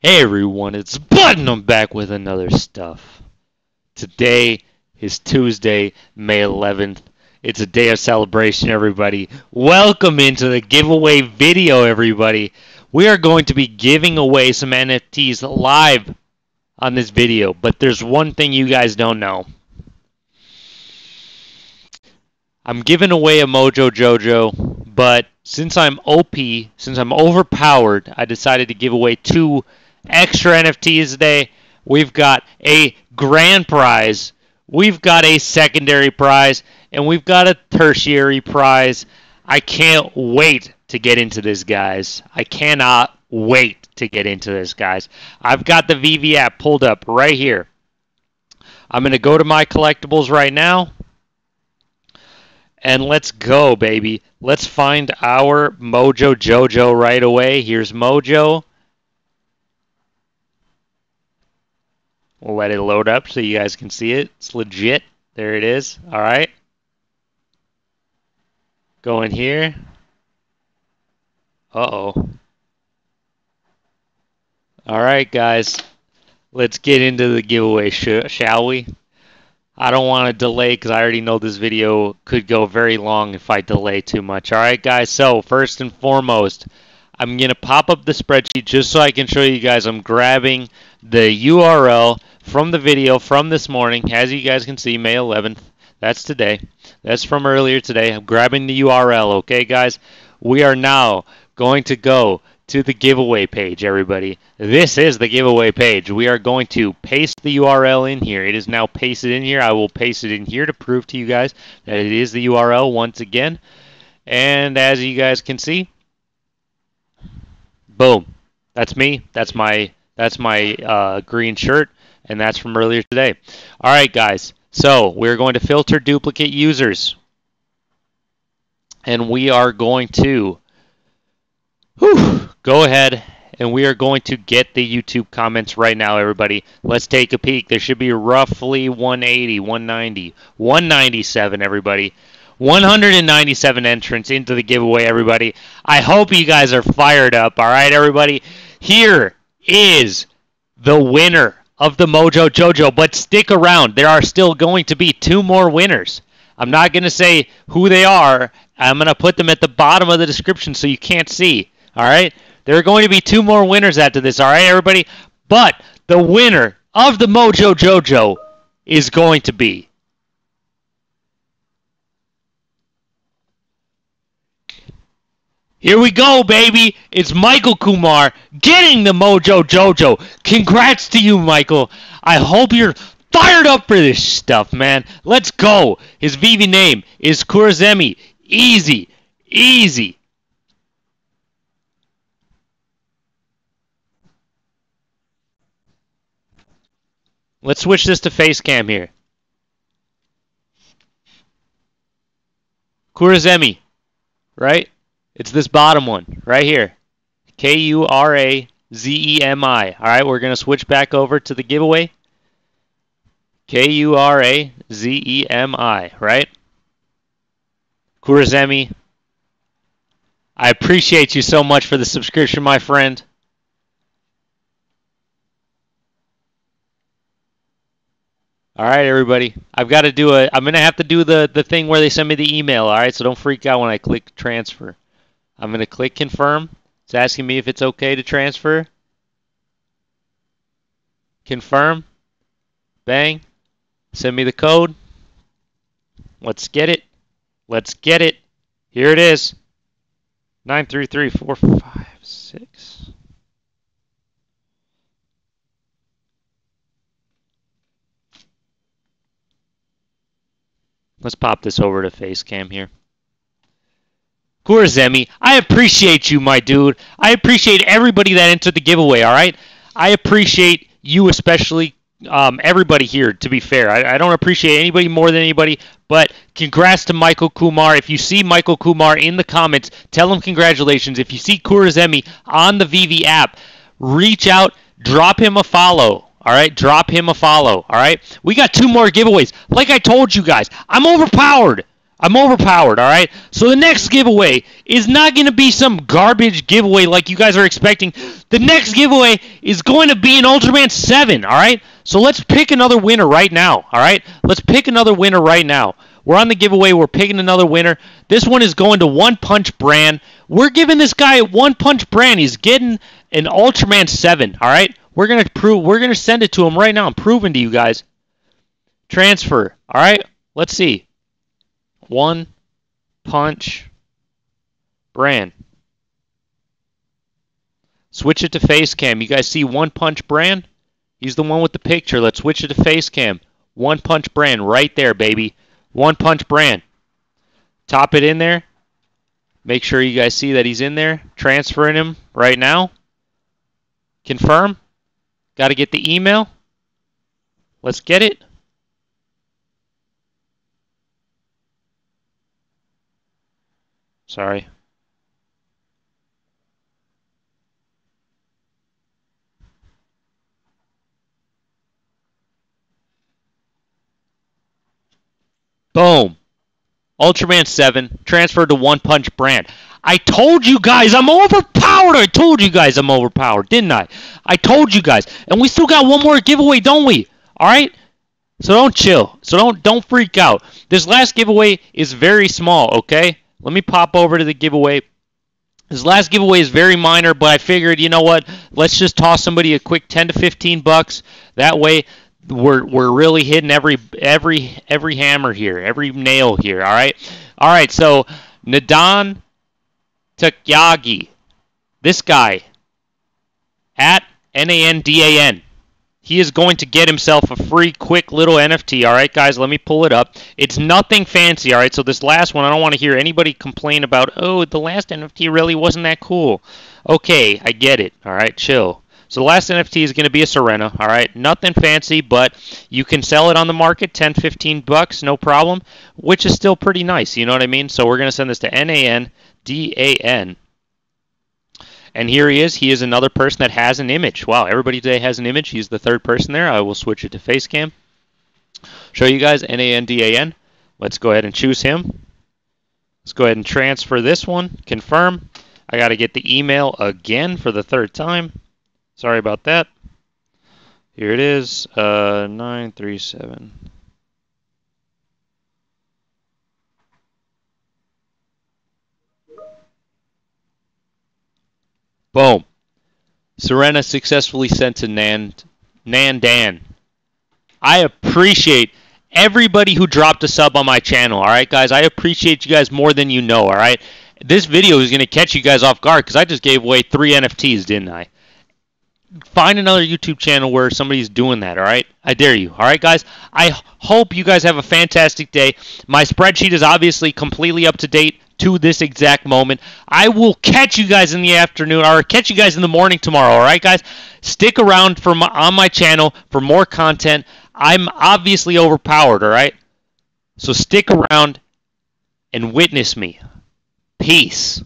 Hey everyone, it's Button. I'm back with another stuff. Today is Tuesday, May 11th. It's a day of celebration, everybody. Welcome into the giveaway video, everybody. We are going to be giving away some NFTs live on this video, but there's one thing you guys don't know. I'm giving away a Mojo Jojo, but since I'm OP, since I'm overpowered, I decided to give away two extra NFTs today. We've got a grand prize, we've got a secondary prize, and we've got a tertiary prize. I can't wait to get into this, guys. I cannot wait to get into this, guys. I've got the VeVe app pulled up right here. I'm going to go to my collectibles right now. And let's go, baby. Let's find our Mojo Jojo right away. Here's Mojo. We'll let it load up so you guys can see it. It's legit. There it is. All right. Go in here. Uh-oh. All right, guys. Let's get into the giveaway, sh shall we? I don't want to delay because I already know this video could go very long if I delay too much. All right, guys. So first and foremost, I'm going to pop up the spreadsheet just so I can show you guys I'm grabbing the URL from the video from this morning. As you guys can see, May 11th. That's today. That's from earlier today. I'm grabbing the URL, okay, guys? We are now going to go to the giveaway page, everybody. This is the giveaway page. We are going to paste the URL in here. It is now pasted in here. I will paste it in here to prove to you guys that it is the URL once again. And as you guys can see, boom. That's me. That's my that's my uh, green shirt, and that's from earlier today. All right, guys. So we're going to filter duplicate users, and we are going to whew, go ahead and we are going to get the YouTube comments right now, everybody. Let's take a peek. There should be roughly 180, 190, 197, everybody. 197 entrants into the giveaway, everybody. I hope you guys are fired up. All right, everybody. Here is the winner of the Mojo Jojo. But stick around. There are still going to be two more winners. I'm not going to say who they are. I'm going to put them at the bottom of the description so you can't see. All right? There are going to be two more winners after this. All right, everybody? But the winner of the Mojo Jojo is going to be Here we go, baby. It's Michael Kumar getting the Mojo Jojo. Congrats to you, Michael. I hope you're fired up for this stuff, man. Let's go. His VeVe name is Kurazemi. Easy. Easy. Let's switch this to face cam here. Kurazemi, right? It's this bottom one right here. K U R A Z E M I. All right, we're going to switch back over to the giveaway. K U R A Z E M I, right? Kurazemi. I appreciate you so much for the subscription, my friend. All right, everybody. I've got to do a. I'm gonna have to do the the thing where they send me the email. All right, so don't freak out when I click transfer. I'm going to click confirm. It's asking me if it's okay to transfer. Confirm. Bang. Send me the code. Let's get it. Let's get it. Here it is. 933456. Let's pop this over to Facecam here. Kurazemi, I appreciate you, my dude. I appreciate everybody that entered the giveaway, all right? I appreciate you especially, um, everybody here, to be fair. I, I, don't appreciate anybody more than anybody, but congrats to Michael Kumar. If you see Michael Kumar in the comments, tell him congratulations. If you see Kurazemi on the VeVe app, reach out, drop him a follow. All right, drop him a follow. All right, we got two more giveaways. Like I told you guys, I'm overpowered. I'm overpowered, all right? So the next giveaway is not going to be some garbage giveaway like you guys are expecting. The next giveaway is going to be an Ultraman 7, all right? So let's pick another winner right now, all right? Let's pick another winner right now. We're on the giveaway. We're picking another winner. This one is going to One Punch Bran. We're giving this guy One Punch Bran. He's getting an Ultraman 7, all right? We're going to prove we're going to send it to him right now. I'm proving to you guys. Transfer, all right? Let's see. One Punch Bran. Switch it to face cam. You guys see One Punch Bran? He's the one with the picture. Let's switch it to face cam. One Punch Bran right there, baby. One Punch Bran. Top it in there. Make sure you guys see that he's in there. Transferring him right now. Confirm. Got to get the email. Let's get it. Sorry. Boom. Ultraman 7 transferred to One Punch Bran. I told you guys I'm overpowered. I told you guys I'm overpowered, didn't I? I told you guys. And we still got one more giveaway, don't we? All right? So don't chill. So don't don't freak out. This last giveaway is very small, okay? Let me pop over to the giveaway. This last giveaway is very minor, but I figured, you know what? Let's just toss somebody a quick 10 to 15 bucks. That way, we're we're really hitting every every every hammer here, every nail here. All right, all right. So Nadan Takyagi, this guy at N A N D A N he is going to get himself a free quick little NFT. All right, guys, let me pull it up. It's nothing fancy. All right, so this last one, I don't want to hear anybody complain about, oh, the last NFT really wasn't that cool. Okay, I get it. All right, chill. So the last NFT is going to be a Sirena. All right, nothing fancy, but you can sell it on the market, 10, 15 bucks, no problem, which is still pretty nice. You know what I mean? So we're going to send this to N A N D A N and here he is. He is another person that has an image. Wow, everybody today has an image. He's the third person there. I will switch it to face cam. Show you guys N-A-N-D-A-N. Let's go ahead and choose him. Let's go ahead and transfer this one. Confirm. I got to get the email again for the third time. Sorry about that. Here it is, uh, 937. Boom. Sirena successfully sent to Nan, Nandan. I appreciate everybody who dropped a sub on my channel. All right, guys. I appreciate you guys more than you know. All right. This video is going to catch you guys off guard because I just gave away three NFTs, didn't I? Find another YouTube channel where somebody's doing that, all right? I dare you. All right, guys? I hope you guys have a fantastic day. My spreadsheet is obviously completely up to date to this exact moment. I will catch you guys in the afternoon or catch you guys in the morning tomorrow. All right, guys? Stick around for my, on my channel for more content. I'm obviously overpowered. All right, so stick around and witness me. Peace.